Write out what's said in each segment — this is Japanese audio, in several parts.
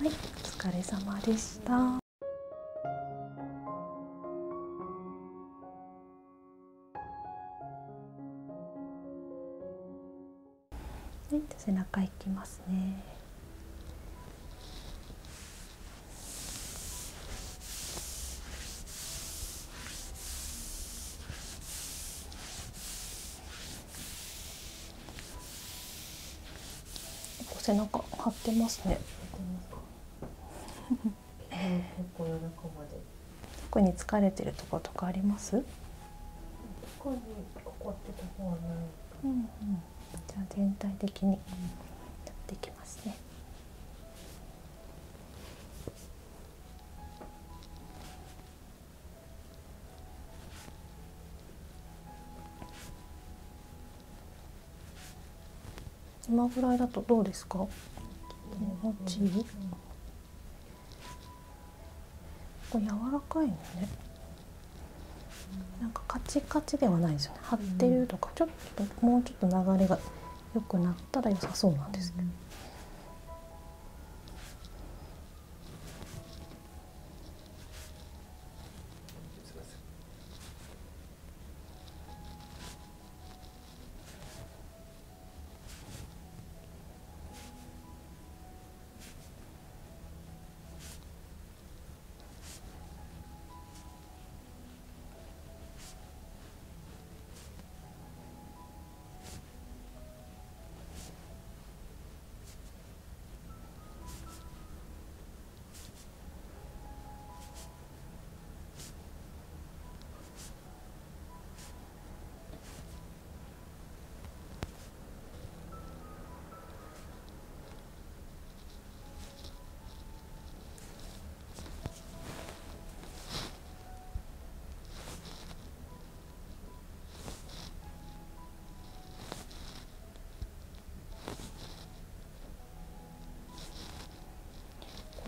はい、お疲れ様でした。はい、背中いきますね。背中張ってますね。特に疲れてるところとかあります？特にここってとこはない。うんうん。じゃあ全体的にやっていきますね。今ぐらいだとどうですか？気持ちいい？これ柔らかいのね。なんかカチカチではないですよね。張ってるとか、ちょっともうちょっと流れが良くなったら良さそうなんですね。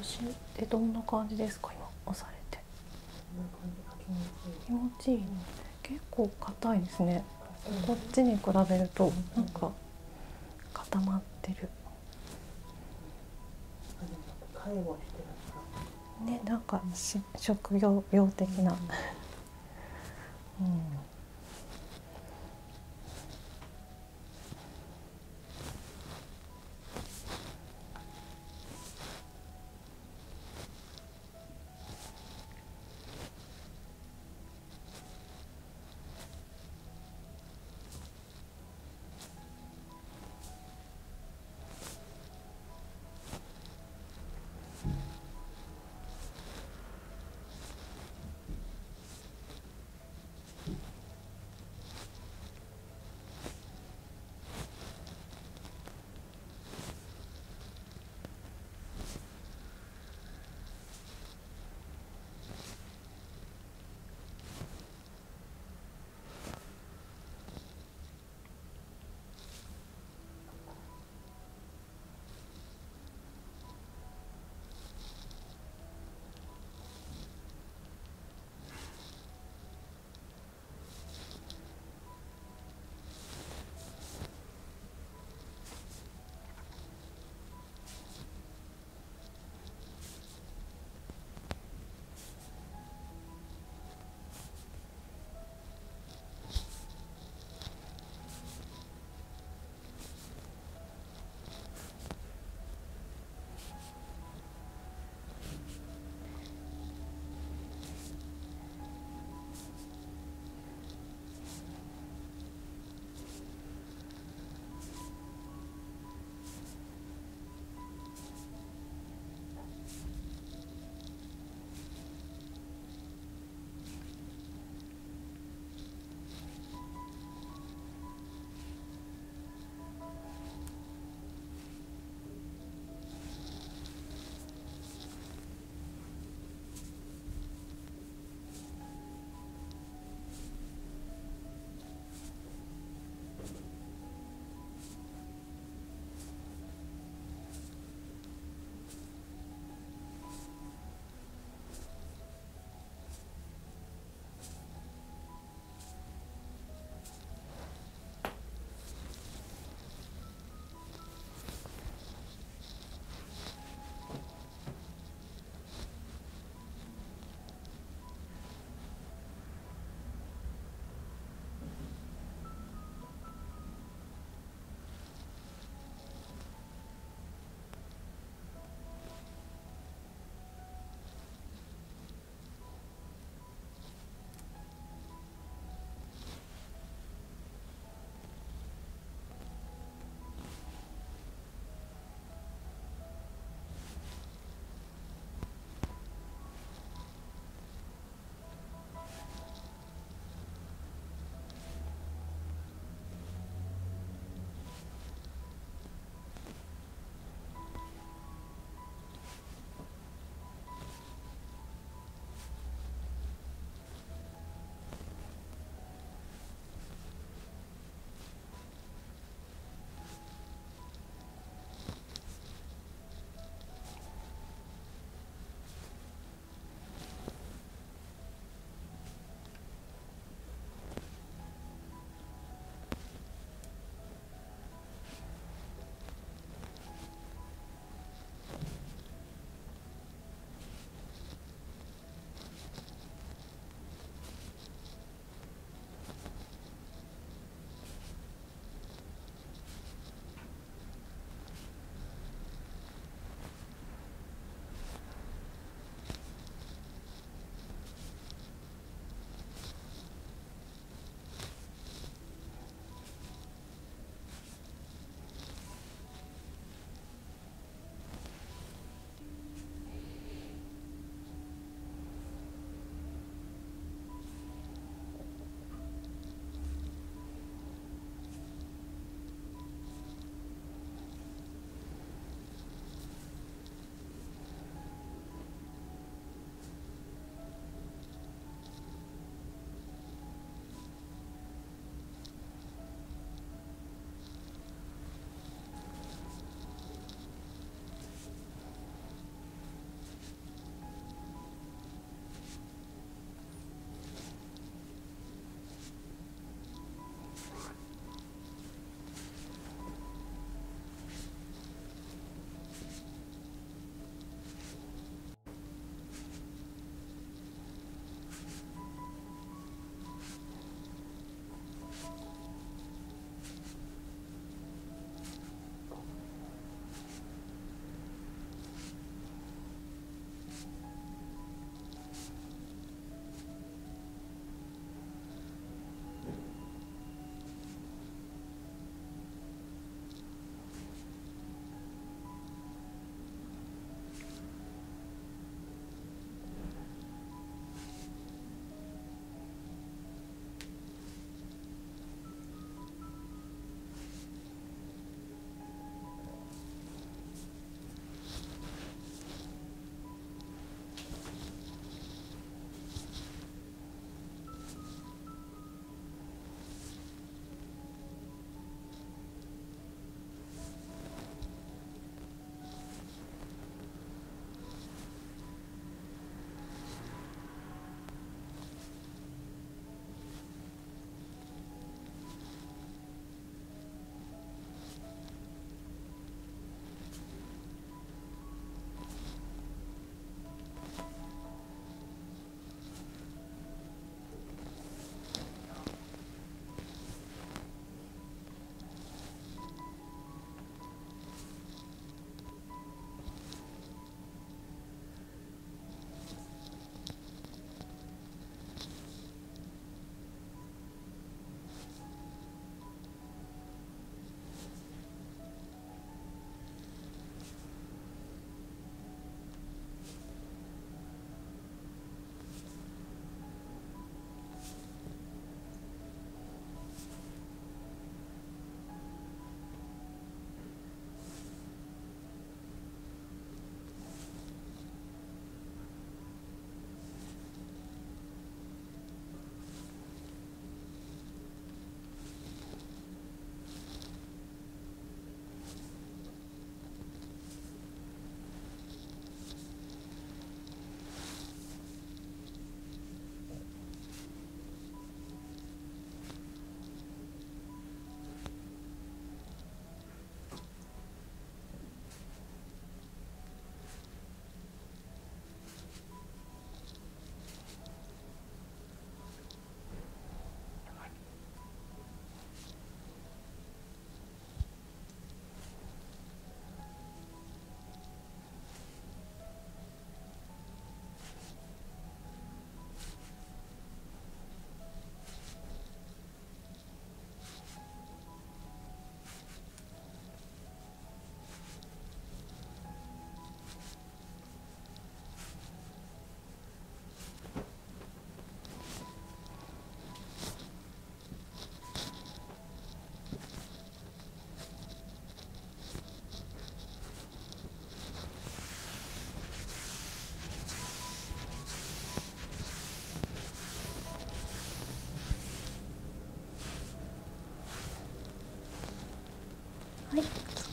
腰ってどんな感じですか今押されて。気持ちいい結構硬いですね。こっちに比べるとなんか固まってる。ねなんかし職業病的な。うん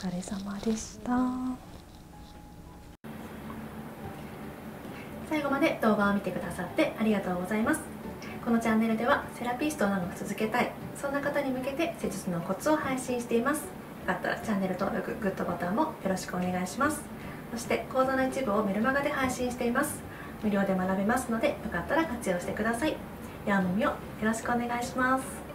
疲れ様でした。最後まで動画を見てくださってありがとうございます。このチャンネルではセラピストなどが続けたい。そんな方に向けて施術のコツを配信しています。よかったらチャンネル登録グッドボタンもよろしくお願いします。そして講座の一部をメルマガで配信しています。無料で学べますのでよかったら活用してください。ヤーモミをよろしくお願いします。